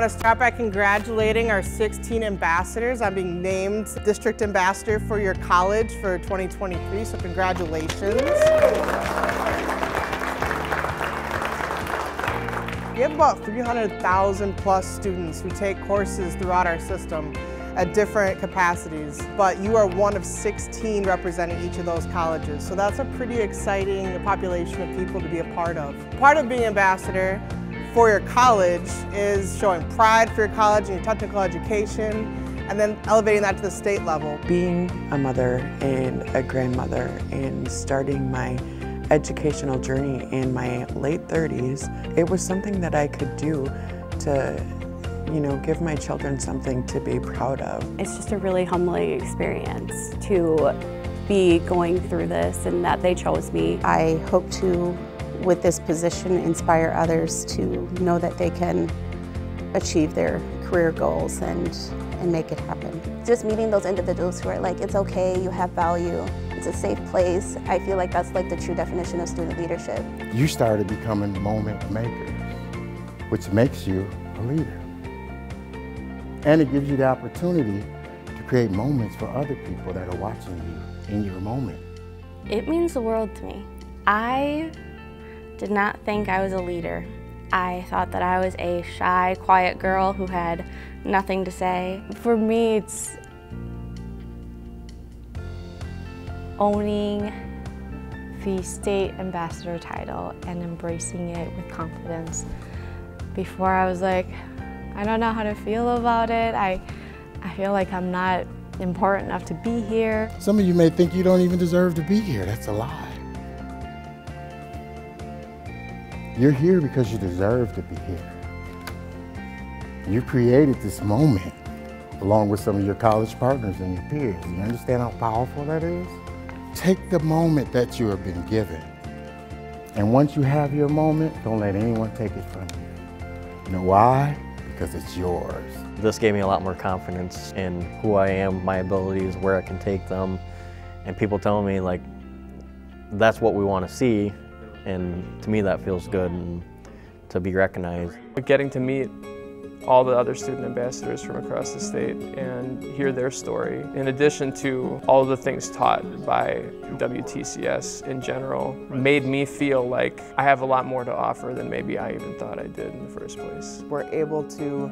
want to start by congratulating our 16 ambassadors on being named District Ambassador for your college for 2023, so congratulations. We have about 300,000 plus students who take courses throughout our system at different capacities, but you are one of 16 representing each of those colleges. So that's a pretty exciting population of people to be a part of. Part of being ambassador for your college is showing pride for your college and your technical education, and then elevating that to the state level. Being a mother and a grandmother and starting my educational journey in my late 30s, it was something that I could do to, you know, give my children something to be proud of. It's just a really humbling experience to be going through this and that they chose me. I hope to, with this position, inspire others to know that they can achieve their career goals and, and make it happen. Just meeting those individuals who are like, it's okay, you have value, it's a safe place. I feel like that's like the true definition of student leadership. You started becoming moment makers, which makes you a leader. And it gives you the opportunity to create moments for other people that are watching you in your moment. It means the world to me. I did not think I was a leader. I thought that I was a shy, quiet girl who had nothing to say. For me, it's owning the state ambassador title and embracing it with confidence. Before I was like, I don't know how to feel about it. I, I feel like I'm not important enough to be here. Some of you may think you don't even deserve to be here. That's a lie. You're here because you deserve to be here. You created this moment along with some of your college partners and your peers. You understand how powerful that is? Take the moment that you have been given. And once you have your moment, don't let anyone take it from you. You know why? Because it's yours. This gave me a lot more confidence in who I am, my abilities, where I can take them, and people telling me like, that's what we want to see, and to me that feels good and to be recognized. Getting to meet all the other student ambassadors from across the state and hear their story. In addition to all the things taught by WTCS in general, made me feel like I have a lot more to offer than maybe I even thought I did in the first place. We're able to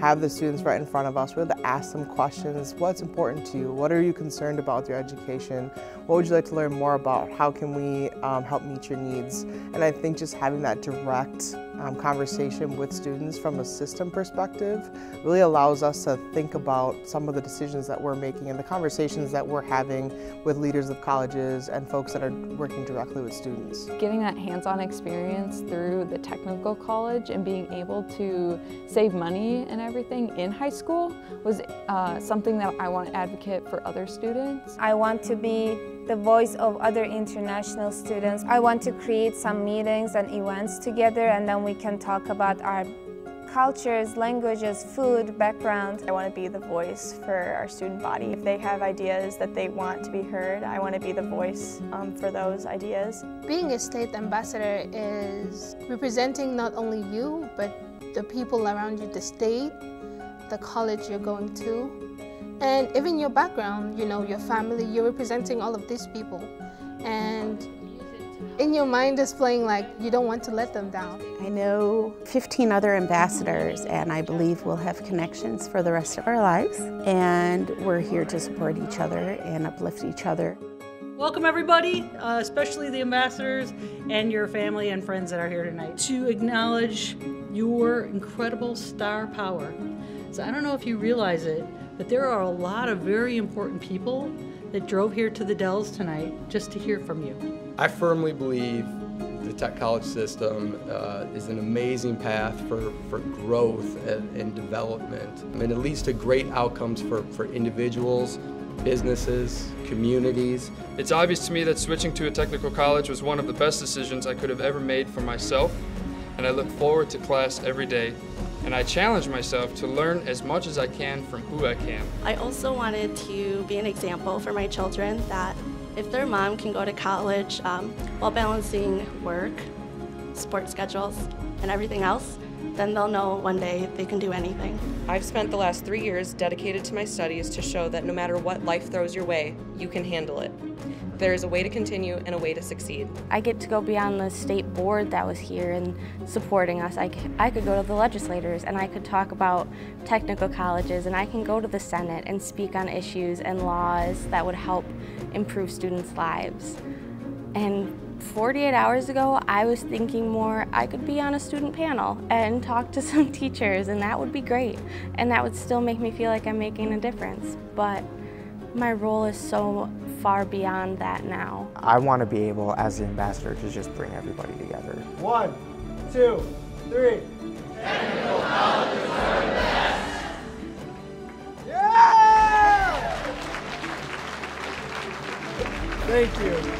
have the students right in front of us. We're able to ask them questions. What's important to you? What are you concerned about with your education? What would you like to learn more about? How can we um, help meet your needs? And I think just having that direct um, conversation with students from a system perspective really allows us to think about some of the decisions that we're making and the conversations that we're having with leaders of colleges and folks that are working directly with students. Getting that hands-on experience through the technical college and being able to save money and everything in high school was uh, something that I want to advocate for other students. I want to be the voice of other international students. I want to create some meetings and events together and then we can talk about our cultures, languages, food, background. I want to be the voice for our student body. If they have ideas that they want to be heard, I want to be the voice um, for those ideas. Being a state ambassador is representing not only you, but the people around you, the state, the college you're going to, and even your background, you know, your family, you're representing all of these people. And in your mind is playing like you don't want to let them down. I know 15 other ambassadors and I believe we'll have connections for the rest of our lives. And we're here to support each other and uplift each other. Welcome everybody, uh, especially the ambassadors and your family and friends that are here tonight to acknowledge your incredible star power. So I don't know if you realize it, but there are a lot of very important people that drove here to the Dells tonight just to hear from you. I firmly believe the tech college system uh, is an amazing path for, for growth and, and development and it leads to great outcomes for, for individuals, businesses, communities. It's obvious to me that switching to a technical college was one of the best decisions I could have ever made for myself and I look forward to class every day and I challenge myself to learn as much as I can from who I can. I also wanted to be an example for my children that if their mom can go to college um, while balancing work, sports schedules, and everything else, then they'll know one day they can do anything. I've spent the last three years dedicated to my studies to show that no matter what life throws your way, you can handle it. There is a way to continue and a way to succeed. I get to go beyond the state board that was here and supporting us. I, I could go to the legislators and I could talk about technical colleges and I can go to the Senate and speak on issues and laws that would help improve students' lives. And 48 hours ago, I was thinking more I could be on a student panel and talk to some teachers, and that would be great. And that would still make me feel like I'm making a difference. But my role is so far beyond that now. I want to be able, as the ambassador, to just bring everybody together. One, two, three. Technical colleges are the best. Yeah! Thank you.